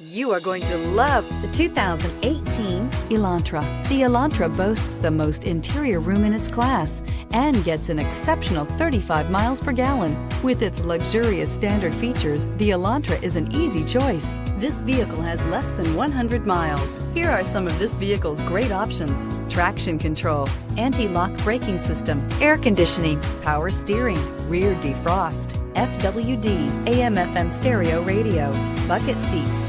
You are going to love the 2018 Elantra. The Elantra boasts the most interior room in its class and gets an exceptional 35 miles per gallon. With its luxurious standard features, the Elantra is an easy choice. This vehicle has less than 100 miles. Here are some of this vehicle's great options. Traction control, anti-lock braking system, air conditioning, power steering, rear defrost, FWD, AM FM stereo radio, bucket seats,